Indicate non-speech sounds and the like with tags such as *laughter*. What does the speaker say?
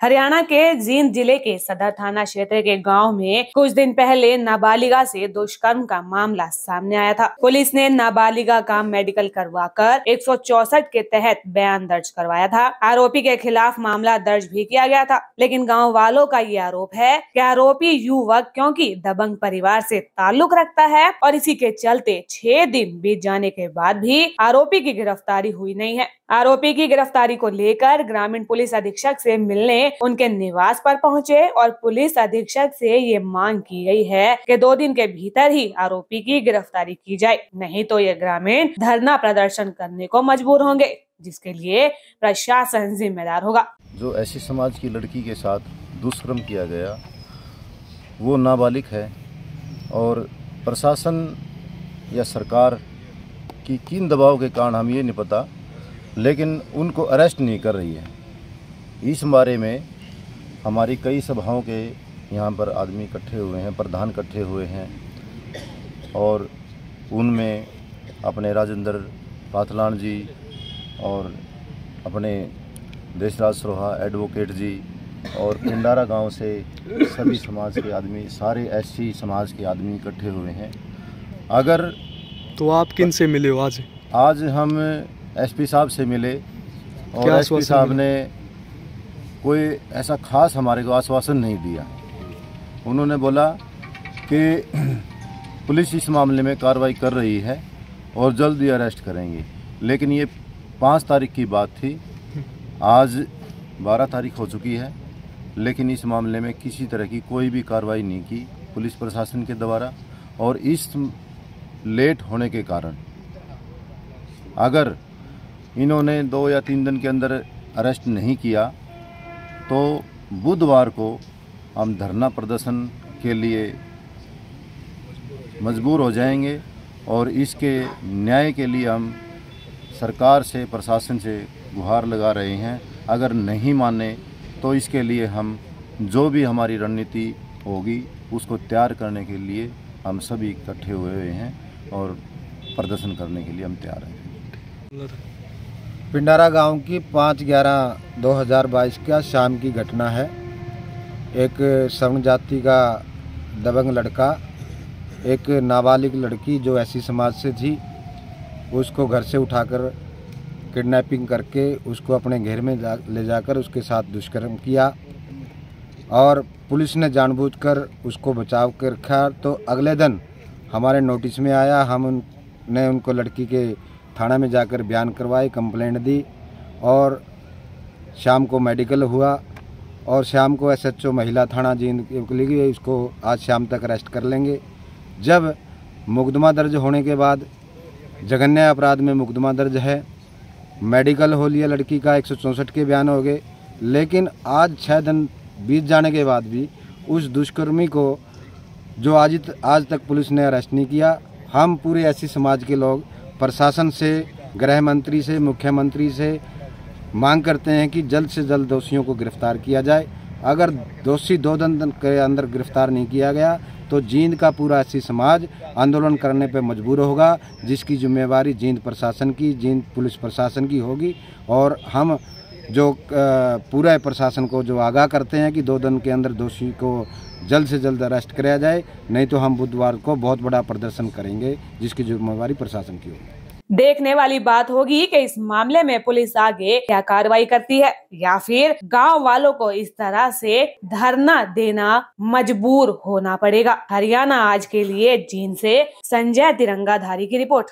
हरियाणा के जींद ज़िले के सदर थाना क्षेत्र के गाँव में कुछ दिन पहले नाबालिगा से दुष्कर्म का मामला सामने आया था। पुलिस ने नाबालिगा का मेडिकल करवाकर एक के तहत बयान दर्ज करवाया था। आरोपी के खिलाफ मामला दर्ज भी किया गया था, लेकिन गाँव वालों का ये आरोप है की आरोपी युवक क्योंकि दबंग परिवार ऐसी ताल्लुक रखता है और इसी के चलते छह दिन बीत जाने के बाद भी आरोपी की गिरफ्तारी हुई नहीं है। आरोपी की गिरफ्तारी को लेकर ग्रामीण पुलिस अधीक्षक से मिलने उनके निवास पर पहुँचे और पुलिस अधीक्षक से ये मांग की गई है कि दो दिन के भीतर ही आरोपी की गिरफ्तारी की जाए। नहीं तो ये ग्रामीण धरना प्रदर्शन करने को मजबूर होंगे, जिसके लिए प्रशासन जिम्मेदार होगा। जो ऐसी समाज की लड़की के साथ दुष्कर्म किया गया, वो नाबालिग है और प्रशासन या सरकार की किन दबाव के कारण हम ये नहीं पता, लेकिन उनको अरेस्ट नहीं कर रही है। इस बारे में हमारी कई सभाओं के यहाँ पर आदमी इकट्ठे हुए हैं प्रधान इकट्ठे हुए हैं और उनमें अपने राजेंद्र पाथलान जी और अपने देशराज सरोहा एडवोकेट जी और पिंडारा गाँव से सभी समाज के आदमी सारे एससी समाज के आदमी इकट्ठे हुए हैं। अगर तो आप किन से मिले हो आज? आज हम एसपी साहब से मिले और एसपी साहब ने कोई ऐसा खास हमारे को आश्वासन नहीं दिया। उन्होंने बोला कि *clears throat* पुलिस इस मामले में कार्रवाई कर रही है और जल्द ही अरेस्ट करेंगे। लेकिन ये पाँच तारीख की बात थी। आज बारह तारीख हो चुकी है, लेकिन इस मामले में किसी तरह की कोई भी कार्रवाई नहीं की पुलिस प्रशासन के द्वारा और इस लेट होने के कारण। अगर इन्होंने दो या तीन दिन के अंदर अरेस्ट नहीं किया तो बुधवार को हम धरना प्रदर्शन के लिए मजबूर हो जाएँगे और इसके न्याय के लिए हम सरकार से, प्रशासन से गुहार लगा रहे हैं। अगर नहीं माने तो इसके लिए हम जो भी हमारी रणनीति होगी, उसको तैयार करने के लिए हम सभी इकट्ठे हुए हैं और प्रदर्शन करने के लिए हम तैयार हैं। पिंडारा गाँव की पाँच ग्यारह दो हज़ार बाईस का शाम की घटना है। एक सवर्ण जाति का दबंग लड़का, एक नाबालिग लड़की जो ऐसी समाज से थी, उसको घर से उठाकर किडनैपिंग करके उसको अपने घर में जा, ले जाकर उसके साथ दुष्कर्म किया और पुलिस ने जानबूझकर उसको बचाव कर रखा। तो अगले दिन हमारे नोटिस में आया, हम उनने उनको लड़की के थाना में जाकर बयान करवाए कंप्लेंट दी और शाम को मेडिकल हुआ और शाम को एसएचओ महिला थाना जींद गई इसको आज शाम तक अरेस्ट कर लेंगे। जब मुकदमा दर्ज होने के बाद जघन्य अपराध में मुकदमा दर्ज है। मेडिकल हो लिया, लड़की का एक सौ चौंसठ के बयान हो गए। लेकिन आज छः दिन बीत जाने के बाद भी उस दुष्कर्मी को जो आज आज तक पुलिस ने अरेस्ट नहीं किया। हम पूरे ऐसी समाज के लोग प्रशासन से, गृह मंत्री से, मुख्यमंत्री से मांग करते हैं कि जल्द से जल्द दोषियों को गिरफ़्तार किया जाए। अगर दोषी दो दिन के अंदर गिरफ़्तार नहीं किया गया तो जींद का पूरा ऐसी समाज आंदोलन करने पर मजबूर होगा, जिसकी जिम्मेवारी जींद प्रशासन की, जींद पुलिस प्रशासन की होगी। और हम जो पूरा प्रशासन को जो आगाह करते हैं कि दो दिन के अंदर दोषी को जल्द से जल्द अरेस्ट कराया जाए, नहीं तो हम बुधवार को बहुत बड़ा प्रदर्शन करेंगे, जिसकी जिम्मेवारी प्रशासन की होगी। देखने वाली बात होगी कि इस मामले में पुलिस आगे क्या कार्रवाई करती है या फिर गाँव वालों को इस तरह से धरना देना मजबूर होना पड़ेगा। हरियाणा आज के लिए जीन से संजय तिरंगाधारी की रिपोर्ट।